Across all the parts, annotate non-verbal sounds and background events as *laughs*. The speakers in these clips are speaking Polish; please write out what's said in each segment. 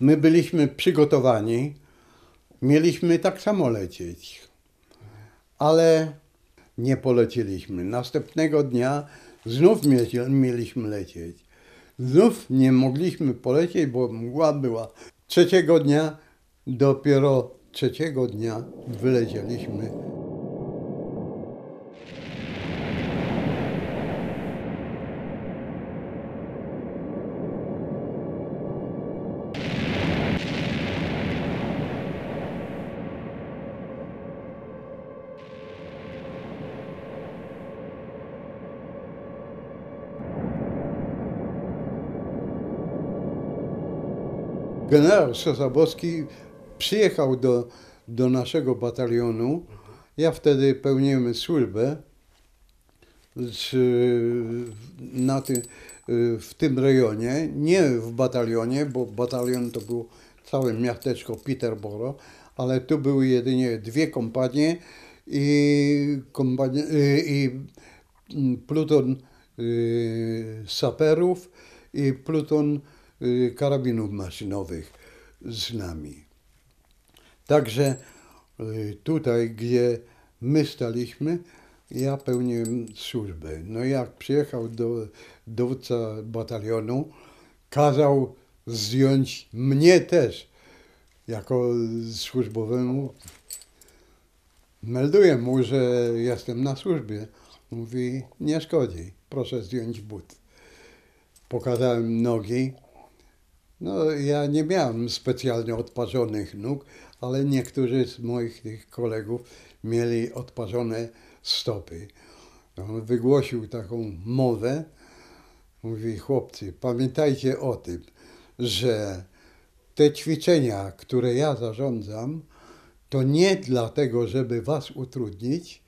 My byliśmy przygotowani, mieliśmy tak samo lecieć, ale nie polecieliśmy. Następnego dnia znów mieli- mieliśmy lecieć. Znów nie mogliśmy polecieć, bo mgła była. Trzeciego dnia, dopiero trzeciego dnia wylecieliśmy. Generał Sosabowski przyjechał do, do naszego batalionu. Ja wtedy pełniłem służbę z, na tym, w tym rejonie, nie w batalionie, bo batalion to było całe miasteczko Peterborough, ale tu były jedynie dwie kompanie i, kompanie, i mm, pluton y, saperów i pluton y, karabinów maszynowych z nami. Także y, tutaj, gdzie my staliśmy, ja pełniłem służbę. No jak przyjechał do, dowódca batalionu, kazał zdjąć mnie też jako służbowemu. Melduję mu, że jestem na służbie. Mówi, nie szkodzi, proszę zdjąć but. Pokazałem nogi. No, ja nie miałem specjalnie odparzonych nóg, ale niektórzy z moich tych kolegów mieli odparzone stopy. On wygłosił taką mowę. Mówi, chłopcy, pamiętajcie o tym, że te ćwiczenia, które ja zarządzam, to nie dlatego, żeby was utrudnić,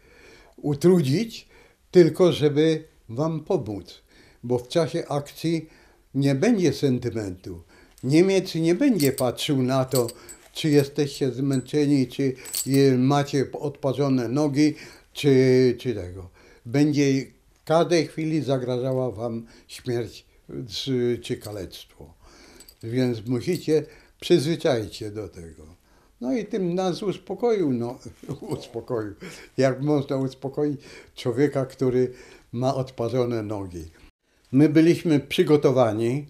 utrudzić, tylko żeby wam pomóc. Bo w czasie akcji nie będzie sentymentu. Niemiec nie będzie patrzył na to, czy jesteście zmęczeni, czy je- macie odparzone nogi, czy, czy tego. Będzie każdej chwili zagrażała wam śmierć czy kalectwo. Więc musicie przyzwyczaić się do tego. No i tym nas uspokoił, no *laughs* uspokoił. Jak można uspokoić człowieka, który ma odparzone nogi. My byliśmy przygotowani,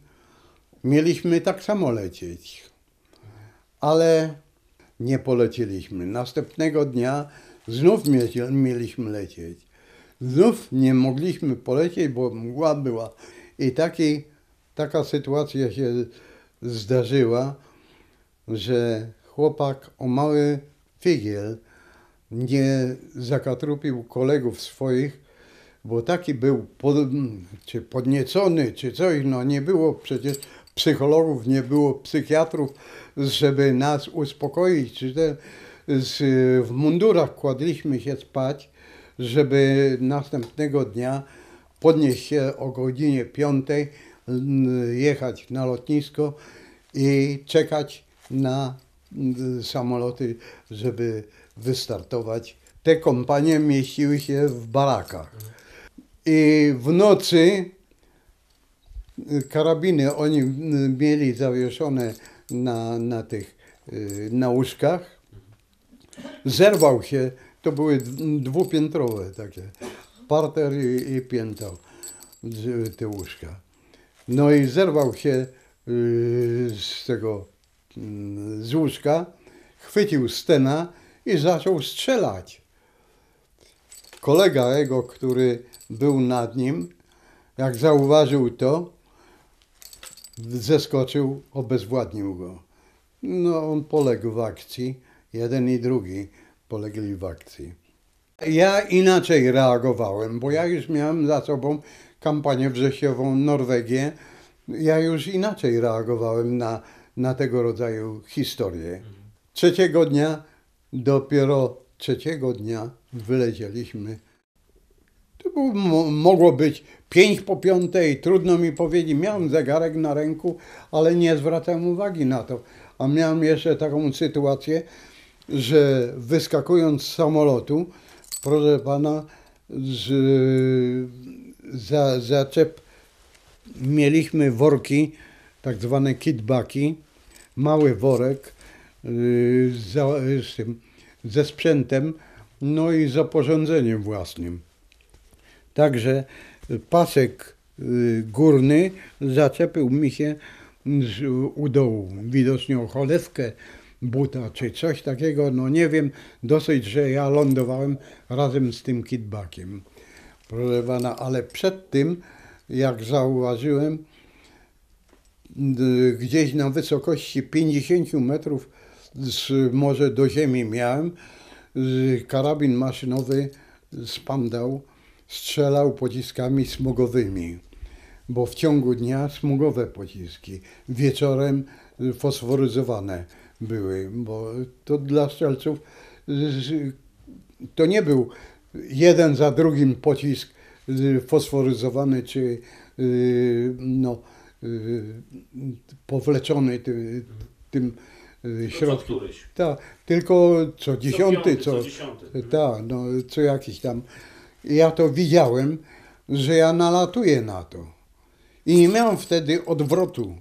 mieliśmy tak samo lecieć, ale nie polecieliśmy. Następnego dnia znów mieli- mieliśmy lecieć. Znów nie mogliśmy polecieć, bo mgła była. I taki, taka sytuacja się zdarzyła, że chłopak o mały figiel nie zakatrupił kolegów swoich, bo taki był pod, czy podniecony, czy coś, no nie było przecież psychologów, nie było psychiatrów, żeby nas uspokoić, w mundurach kładliśmy się spać, żeby następnego dnia podnieść się o godzinie 5, jechać na lotnisko i czekać na samoloty, żeby wystartować. Te kompanie mieściły się w barakach. I w nocy karabiny oni y, mieli zawieszone na, na tych y, na łóżkach. Zerwał się, to były dwupiętrowe takie, parter i, i piętro, te łóżka. No i zerwał się y, z tego mm, z łóżka, chwycił stena i zaczął strzelać. Kolega jego, który był nad nim, jak zauważył to, zeskoczył, obezwładnił go. No, on poległ w akcji, jeden i drugi polegli w akcji. Ja inaczej reagowałem, bo ja już miałem za sobą kampanię wrześniową Norwegię. Ja już inaczej reagowałem na, na tego rodzaju historie. Trzeciego dnia, dopiero trzeciego dnia wylecieliśmy. Mogło być pięć po piątej, trudno mi powiedzieć. Miałem zegarek na ręku, ale nie zwracałem uwagi na to. A miałem jeszcze taką sytuację, że wyskakując z samolotu, proszę pana, z, za, zaczep mieliśmy worki, tak zwane kitbaki, mały worek y, za, z tym, ze sprzętem, no i z oporządzeniem własnym. Także pasek y, górny zaczepił mi się z, u dołu. Widocznie o cholewkę buta czy coś takiego, no nie wiem. Dosyć, że ja lądowałem razem z tym kitbakiem. Proszę pana, ale przed tym, jak zauważyłem, d- gdzieś na wysokości 50 metrów z, może do ziemi miałem, z- karabin maszynowy spandał, strzelał pociskami smogowymi, bo w ciągu dnia smogowe pociski, wieczorem fosforyzowane były, bo to dla strzelców to nie był jeden za drugim pocisk y, fosforyzowany czy y, no, y, powleczony ty, tym To co środkiem. Tak, tylko co dziesiąty, piąty, co, co dziesiąty. tak, no co jakiś tam. Ja to widziałem, że ja nalatuję na to. I nie miałem wtedy odwrotu,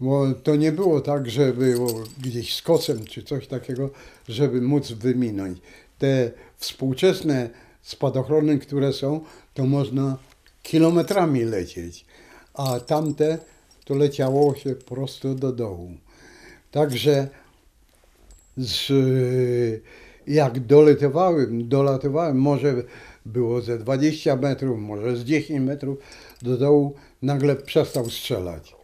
bo to nie było tak, że było gdzieś z kosem czy coś takiego, żeby móc wyminąć. Te współczesne spadochrony, które są, to można kilometrami lecieć, a tamte to leciało się prosto do dołu. Także z, jak dolatywałem, dolatywałem, może było ze 20 metrów, może z 10 metrów do dołu, nagle przestał strzelać.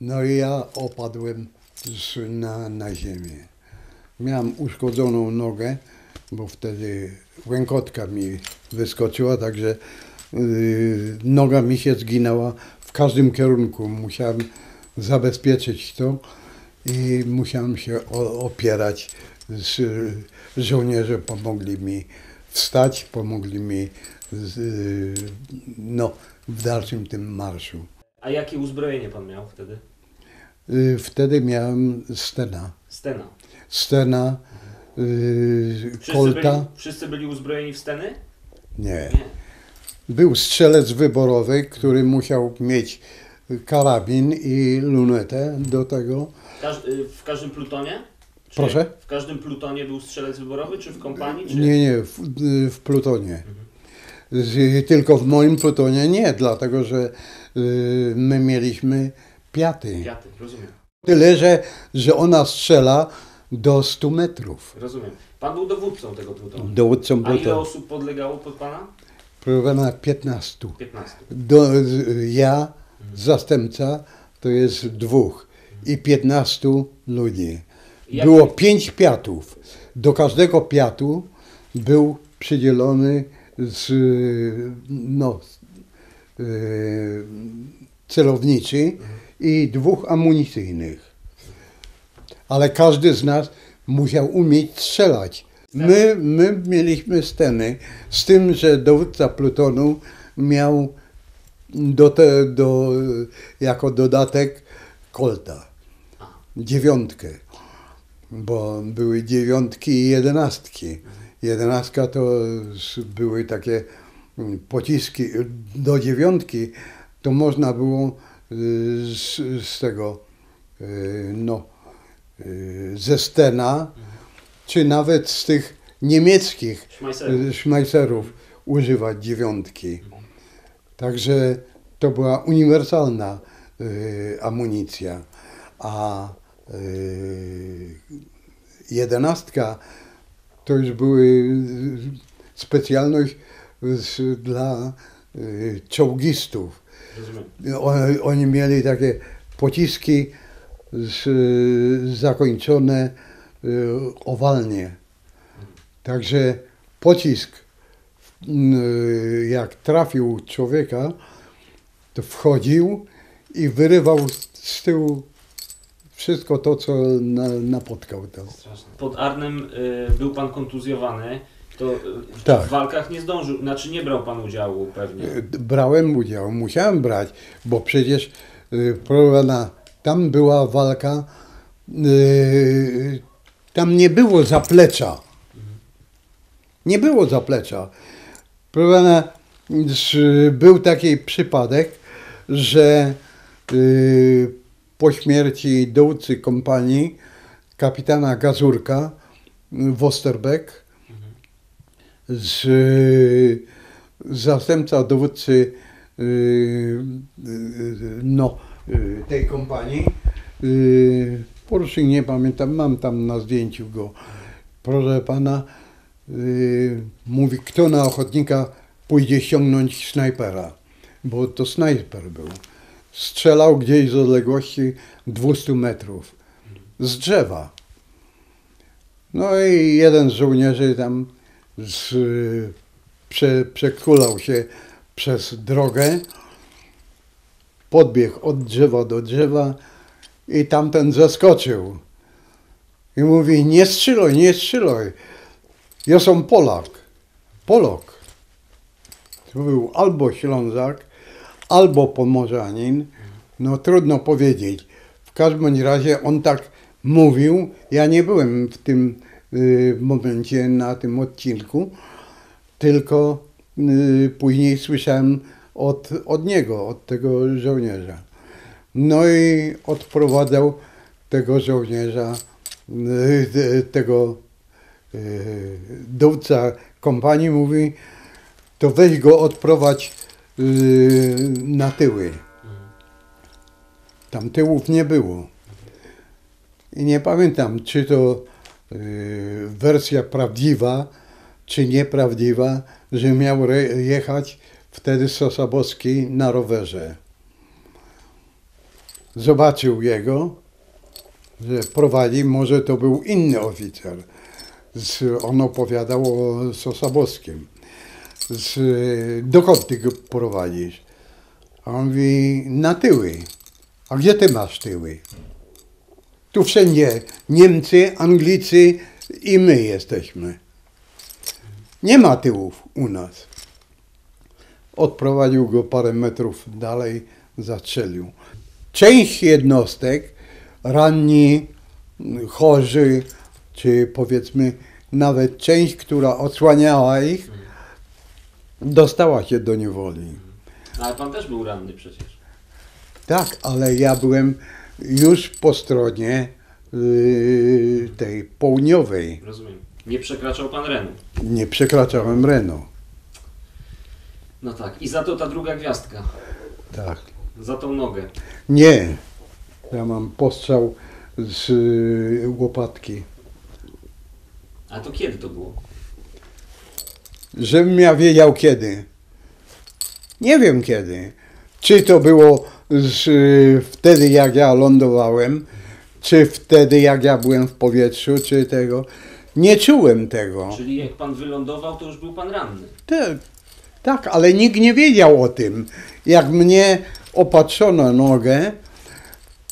No i ja opadłem na, na ziemię. Miałem uszkodzoną nogę, bo wtedy łękotka mi wyskoczyła, także yy, noga mi się zginęła w każdym kierunku. Musiałem zabezpieczyć to i musiałem się opierać. Żołnierze pomogli mi wstać, pomogli mi z, yy, no, w dalszym tym marszu. A jakie uzbrojenie pan miał wtedy? Yy, wtedy miałem stena. Stena. Stena, Wszyscy kolta. byli, wszyscy byli uzbrojeni w steny? Nie. Nie. Był strzelec wyborowy, który musiał mieć karabin i lunetę do tego. Y, w każdym plutonie? Proszę? W każdym plutonie był strzelec wyborowy, czy w kompanii? Czy... Nie, nie, w, w plutonie. Z, tylko w moim plutonie nie, dlatego że y, my mieliśmy piaty. Kwiaty, rozumiem. Tyle, że, że ona strzela do 100 metrów. Rozumiem. Pan był dowódcą tego plutonu. Dowódcą A ile plutonu. osób podlegało pod pana? Proszę pana, 15. 15. Do, ja, zastępca, to jest dwóch i 15 ludzi. Było pięć piatów. Do każdego piatu był przydzielony z, no, e, celowniczy i dwóch amunicyjnych. Ale każdy z nas musiał umieć strzelać. My, my mieliśmy sceny z tym, że dowódca plutonu miał do te, do, jako dodatek kolta, dziewiątkę, bo były dziewiątki i jedenastki. Jedenastka to były takie mm, pociski do dziewiątki, to można było y, z, z tego, y, no, y, ze Stena, czy nawet z tych niemieckich Szmajser. y, szmajserów używać dziewiątki. Także to była uniwersalna y, amunicja, a y, jedenastka to już były y, specjalność z, dla czołgistów. Rozumiem. Oni mieli takie pociski z, zakończone owalnie. Także pocisk, jak trafił człowieka, to wchodził i wyrywał z tyłu wszystko to, co na, napotkał. Straszne. Pod Arnem y, był pan kontuzjowany. To y, Tak. w walkach nie zdążył, znaczy nie brał pan udziału pewnie. Brałem udział, musiałem brać, bo przecież y, tam była walka, y, tam nie było zaplecza. Nie było zaplecza. Z- był taki przypadek, że y, po śmierci dowódcy kompanii, kapitana Gazurka w Osterbeck, z, zastępca dowódcy y, y, no, y, tej kompanii, porucznik nie pamiętam, mam tam na zdjęciu go, proszę pana, mówi, kto na ochotnika pójdzie ściągnąć snajpera, bo to snajper był. Strzelał gdzieś z odległości 200 metrów, z drzewa. No i jeden z żołnierzy tam z, prze, przekulał się przez drogę, podbiegł od drzewa do drzewa i tamten zaskoczył. I mówi, nie strzelaj, nie strzelaj. Ja som Polak. Polok. To był albo Ślązak, albo Pomorzanin. No trudno powiedzieć. W każdym razie on tak mówił. Ja nie byłem w tym y, momencie na tym odcinku, tylko y, później słyszałem od, od niego, od tego żołnierza. No i odprowadzał tego żołnierza, y, tego y, dowódca kompanii mówi, to weź go odprowadź y, na tyły. Tam tyłów nie było. I nie pamiętam, czy to y, wersja prawdziwa, czy nieprawdziwa, że miał jechać wtedy Sosabowski na rowerze. Zobaczył jego, że prowadzi, może to był inny oficer. On opowiadał o Sosabowskim. Z, dokąd ty go prowadzisz? A on mówi, na tyły. A gdzie ty masz tyły? Tu wszędzie Niemcy, Anglicy i my jesteśmy. Nie ma tyłów u nas. Odprowadził go parę metrów dalej, zastrzelił. Część jednostek, ranni, chorzy, czy powiedzmy nawet część, która odsłaniała ich, dostała się do niewoli. No, ale pan też był ranny przecież. Tak, ale ja byłem już po stronie yy, tej południowej. Rozumiem. Nie przekraczał pan Renu. Nie przekraczałem Renu. No tak. I za to ta druga gwiazdka. Tak. Za tą nogę. Nie. Ja mam postrzał z yy, łopatki. A to kiedy to było? Żebym ja wiedział kiedy. Nie wiem kiedy. Czy to było z, yy, wtedy, jak ja lądowałem, czy wtedy, jak ja byłem w powietrzu, czy tego. Nie czułem tego. Czyli jak pan wylądował, to już był pan ranny. Te, tak, ale nikt nie wiedział o tym. Jak mnie opatrzono nogę,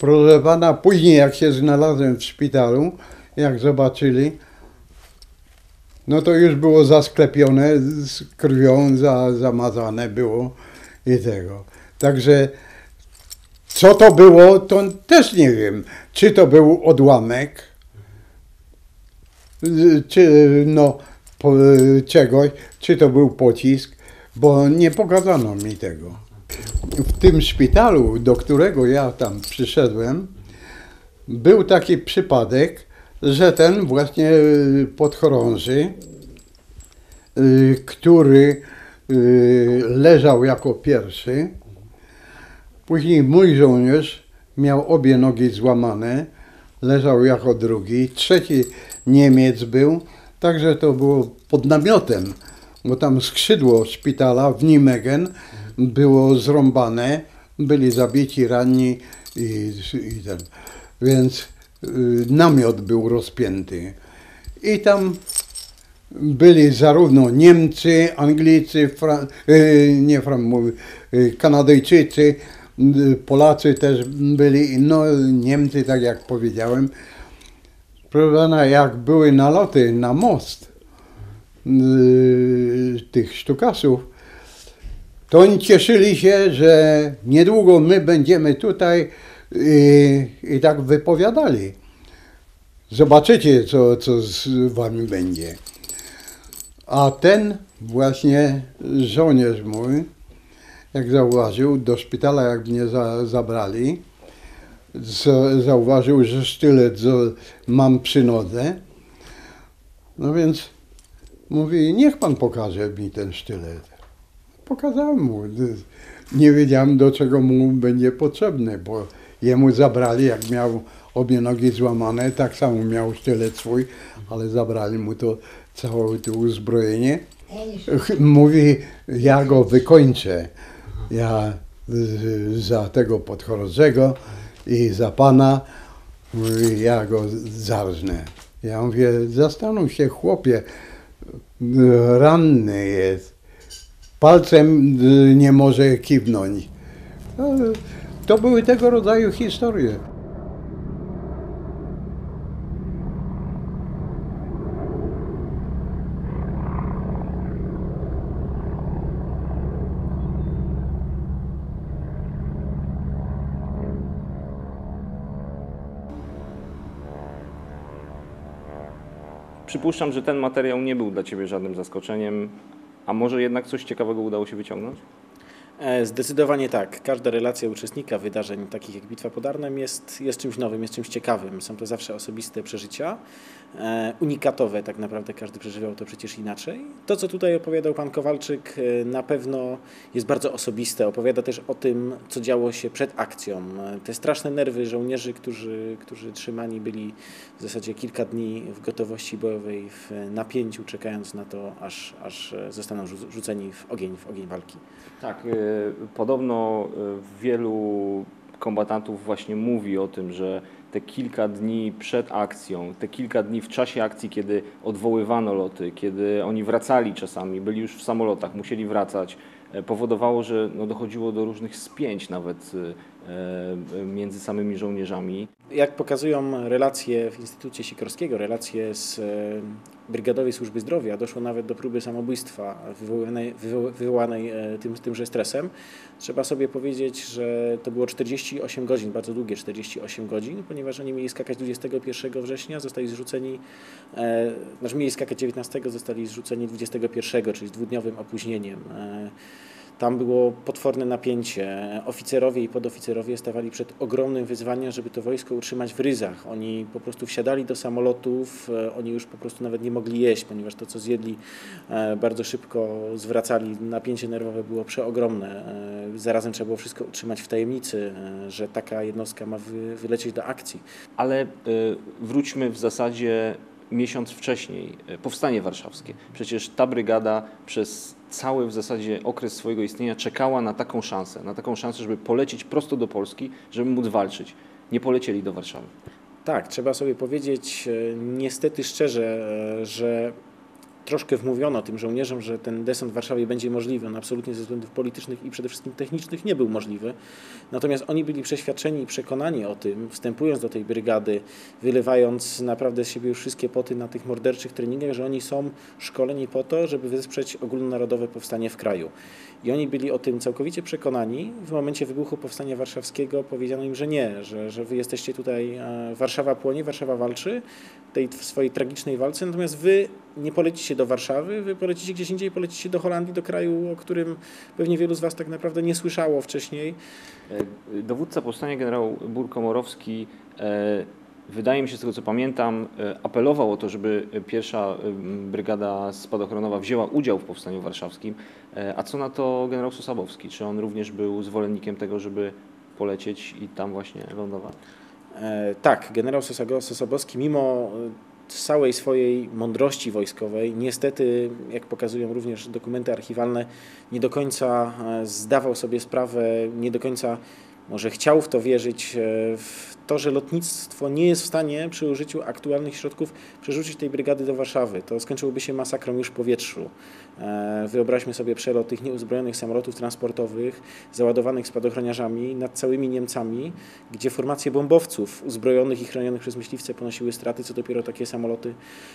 proszę pana, później jak się znalazłem w szpitalu, jak zobaczyli, no to już było zasklepione z krwią, za, zamazane było i tego. Także co to było, to też nie wiem. Czy to był odłamek, czy no po, czegoś, czy to był pocisk, bo nie pokazano mi tego. W tym szpitalu, do którego ja tam przyszedłem, był taki przypadek, że ten właśnie y, podchorąży, y, który y, leżał jako pierwszy, później mój żołnierz miał obie nogi złamane, leżał jako drugi, trzeci Niemiec był, także to było pod namiotem, bo tam skrzydło szpitala w Nimegen było zrąbane, byli zabici, ranni i, i ten. Więc namiot był rozpięty. I tam byli zarówno Niemcy, Anglicy, Fra, y, nie Fran, y, Kanadyjczycy, y, Polacy też byli, no Niemcy, tak jak powiedziałem. Proszę jak były naloty na most y, tych sztukasów, to oni cieszyli się, że niedługo my będziemy tutaj i, i tak wypowiadali. Zobaczycie, co, co z wami będzie. A ten właśnie żołnierz mój, jak zauważył, do szpitala jak mnie za, zabrali, za- zauważył, że sztylet mam przy nodze. No więc mówi, niech pan pokaże mi ten sztylet. Pokazałem mu. Nie wiedziałem, do czego mu będzie potrzebny, bo jemu zabrali, jak miał obie nogi złamane, tak samo miał sztylet swój, ale zabrali mu to całe to uzbrojenie. Mówi, ja go wykończę. Ja y, za tego podchorążego i za pana, mówi, ja go zarżnę. Ja mówię, zastanów się chłopie, y, ranny jest, palcem y, nie może kiwnąć. To były tego rodzaju historie. Przypuszczam, że ten materiał nie był dla Ciebie żadnym zaskoczeniem, a może jednak coś ciekawego udało się wyciągnąć? E, Zdecydowanie tak. Każda relacja uczestnika wydarzeń takich jak Bitwa pod Arnem jest, jest czymś nowym, jest czymś ciekawym. Są to zawsze osobiste przeżycia, e, unikatowe tak naprawdę, każdy przeżywał to przecież inaczej. To, co tutaj opowiadał pan Kowalczyk, e, na pewno jest bardzo osobiste. Opowiada też o tym, co działo się przed akcją. Te straszne nerwy żołnierzy, którzy, którzy trzymani byli w zasadzie kilka dni w gotowości bojowej, w napięciu, czekając na to, aż, aż zostaną rzu- rzuceni w ogień, w ogień walki. Tak, podobno e, wielu kombatantów właśnie mówi o tym, że te kilka dni przed akcją, te kilka dni w czasie akcji, kiedy odwoływano loty, kiedy oni wracali czasami, byli już w samolotach, musieli wracać, e, powodowało, że no, dochodziło do różnych spięć nawet między samymi żołnierzami. Jak pokazują relacje w Instytucie Sikorskiego, relacje z Brygadowej Służby Zdrowia, doszło nawet do próby samobójstwa wywołanej, wywo- wywołanej tym, tymże stresem. Trzeba sobie powiedzieć, że to było 48 godzin, bardzo długie 48 godzin, ponieważ oni mieli skakać 21 września, zostali zrzuceni, e, znaczy mieli skakać 19, zostali zrzuceni 21, czyli z dwudniowym opóźnieniem. E, tam było potworne napięcie. Oficerowie i podoficerowie stawali przed ogromnym wyzwaniem, żeby to wojsko utrzymać w ryzach. Oni po prostu wsiadali do samolotów, e, oni już po prostu nawet nie mogli jeść, ponieważ to, co zjedli, e, bardzo szybko zwracali. Napięcie nerwowe było przeogromne. E, Zarazem trzeba było wszystko utrzymać w tajemnicy, że taka jednostka ma wy, wylecieć do akcji. Ale wróćmy w zasadzie miesiąc wcześniej, powstanie warszawskie. Przecież ta brygada przez cały w zasadzie okres swojego istnienia czekała na taką szansę, na taką szansę, żeby polecieć prosto do Polski, żeby móc walczyć. Nie polecieli do Warszawy. Tak, trzeba sobie powiedzieć e, niestety szczerze, e, że troszkę wmówiono tym żołnierzom, że ten desant w Warszawie będzie możliwy. On absolutnie ze względów politycznych i przede wszystkim technicznych nie był możliwy. Natomiast oni byli przeświadczeni i przekonani o tym, wstępując do tej brygady, wylewając naprawdę z siebie już wszystkie poty na tych morderczych treningach, że oni są szkoleni po to, żeby wesprzeć ogólnonarodowe powstanie w kraju. I oni byli o tym całkowicie przekonani. W momencie wybuchu Powstania Warszawskiego powiedziano im, że nie, że, że wy jesteście tutaj, e, Warszawa płonie, Warszawa walczy tej swojej tragicznej walce, natomiast wy nie polecicie do Warszawy, wy polecicie gdzieś indziej, polecicie do Holandii, do kraju, o którym pewnie wielu z was tak naprawdę nie słyszało wcześniej. E, Dowódca powstania generał Burkomorowski, e, wydaje mi się z tego co pamiętam, e, apelował o to, żeby pierwsza brygada spadochronowa wzięła udział w powstaniu warszawskim. A co na to generał Sosabowski? Czy on również był zwolennikiem tego, żeby polecieć i tam właśnie lądować? Tak, generał Sosabowski, mimo całej swojej mądrości wojskowej, niestety, jak pokazują również dokumenty archiwalne, nie do końca e, zdawał sobie sprawę, nie do końca może chciał w to wierzyć, e, w to, że lotnictwo nie jest w stanie przy użyciu aktualnych środków przerzucić tej brygady do Warszawy. To skończyłoby się masakrą już w powietrzu. E, Wyobraźmy sobie przelot tych nieuzbrojonych samolotów transportowych załadowanych spadochroniarzami nad całymi Niemcami, gdzie formacje bombowców uzbrojonych i chronionych przez myśliwce ponosiły straty, co dopiero takie samoloty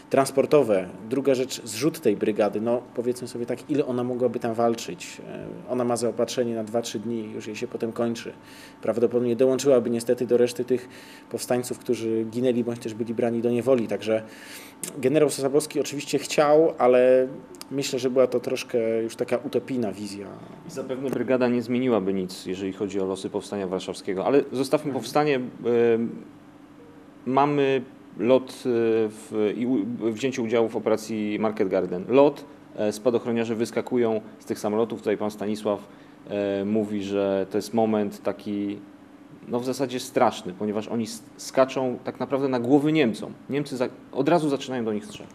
transportowe. Druga rzecz, zrzut tej brygady. No powiedzmy sobie tak, ile ona mogłaby tam walczyć. E, Ona ma zaopatrzenie na 2-3 dni, już jej się potem kończy. Prawdopodobnie dołączyłaby niestety do reszty tych tych powstańców, którzy ginęli bądź też byli brani do niewoli. Także generał Sosabowski oczywiście chciał, ale myślę, że była to troszkę już taka utopijna wizja. I zapewne brygada nie zmieniłaby nic, jeżeli chodzi o losy powstania warszawskiego. Ale zostawmy powstanie. Em, Mamy lot e, w, i wzięcie udziału w operacji Market Garden. Lot, e, spadochroniarze wyskakują z tych samolotów. Tutaj pan Stanisław e, mówi, że to jest moment taki no w zasadzie straszny, ponieważ oni skaczą tak naprawdę na głowy Niemcom. Niemcy od razu zaczynają do nich strzelać.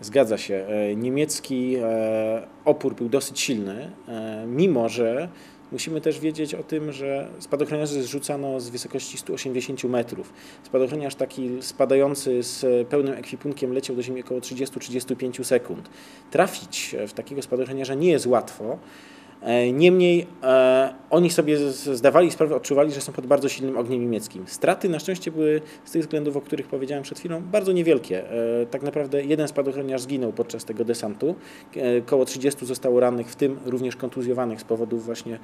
Zgadza się. E, Niemiecki e, opór był dosyć silny, e, mimo że musimy też wiedzieć o tym, że spadochroniarzy zrzucano z wysokości 180 metrów. Spadochroniarz taki spadający z pełnym ekwipunkiem leciał do ziemi około 30-35 sekund. Trafić w takiego spadochroniarza nie jest łatwo. E, Niemniej e, oni sobie zdawali sprawę, odczuwali, że są pod bardzo silnym ogniem niemieckim. Straty na szczęście były z tych względów, o których powiedziałem przed chwilą, bardzo niewielkie. E, tak naprawdę jeden spadochroniarz zginął podczas tego desantu. Koło 30 zostało rannych, w tym również kontuzjowanych z powodów właśnie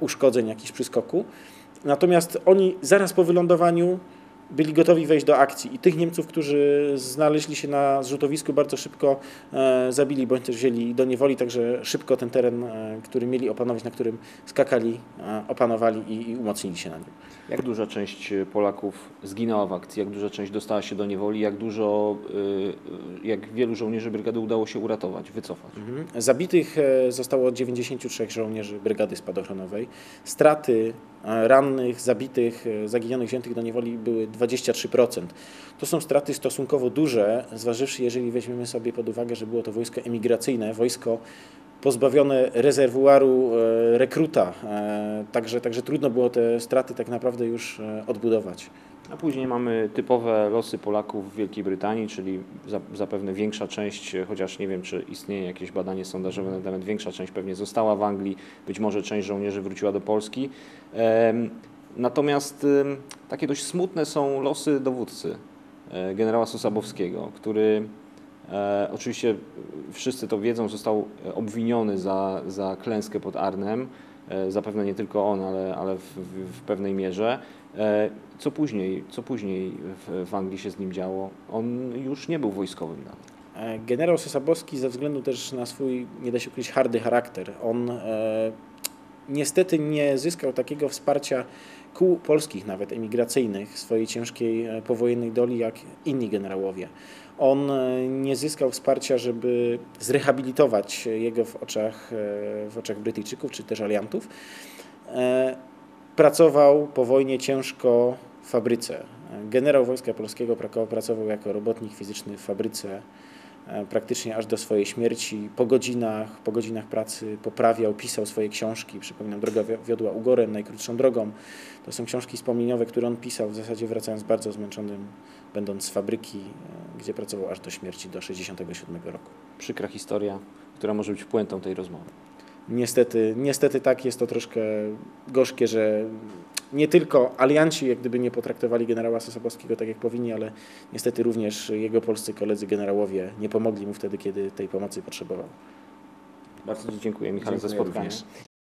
uszkodzeń jakichś przy skoku. Natomiast oni zaraz po wylądowaniu byli gotowi wejść do akcji i tych Niemców, którzy znaleźli się na zrzutowisku bardzo szybko e, zabili bądź też wzięli do niewoli, także szybko ten teren, e, który mieli opanować, na którym skakali, e, opanowali i, i umocnili się na nim. Jak duża część Polaków zginęła w akcji, jak duża część dostała się do niewoli, jak dużo, jak wielu żołnierzy brygady udało się uratować, wycofać? Mhm. Zabitych zostało 93 żołnierzy Brygady Spadochronowej. Straty rannych, zabitych, e, zaginionych, wziętych do niewoli były 23%. To są straty stosunkowo duże, zważywszy, jeżeli weźmiemy sobie pod uwagę, że było to wojsko emigracyjne, wojsko pozbawione rezerwuaru e, rekruta, e, także, także trudno było te straty tak naprawdę już odbudować. A później mamy typowe losy Polaków w Wielkiej Brytanii, czyli za- zapewne większa część, chociaż nie wiem, czy istnieje jakieś badanie sondażowe na temat, większa część pewnie została w Anglii, być może część żołnierzy wróciła do Polski. Natomiast takie dość smutne są losy dowódcy e, generała Sosabowskiego, który e, oczywiście wszyscy to wiedzą, został obwiniony za, za klęskę pod Arnem. E, Zapewne nie tylko on, ale, ale w, w, pewnej mierze. Co później, co później w, w Anglii się z nim działo? On już nie był wojskowym. E, Generał Sosabowski ze względu też na swój, nie da się ukryć, hardy charakter, on niestety nie zyskał takiego wsparcia kół polskich, nawet emigracyjnych, swojej ciężkiej e, powojennej doli, jak inni generałowie. On e, nie zyskał wsparcia, żeby zrehabilitować jego w oczach, e, w oczach Brytyjczyków czy też aliantów. Pracował po wojnie ciężko w fabryce. Generał Wojska Polskiego praco- pracował jako robotnik fizyczny w fabryce praktycznie aż do swojej śmierci. Po godzinach, po godzinach pracy poprawiał, pisał swoje książki. Przypominam, Droga wi- wiodła Ugorem, Najkrótszą drogą. To są książki wspomnieniowe, które on pisał w zasadzie wracając bardzo zmęczonym, będąc z fabryki, e, gdzie pracował aż do śmierci, do 67 roku. Przykra historia, która może być puentą tej rozmowy. Niestety, niestety tak jest to troszkę gorzkie, że nie tylko alianci jak gdyby nie potraktowali generała Sosabowskiego tak jak powinni, ale niestety również jego polscy koledzy generałowie nie pomogli mu wtedy, kiedy tej pomocy potrzebował. Bardzo Ci dziękuję, Michale, za spotkanie. również.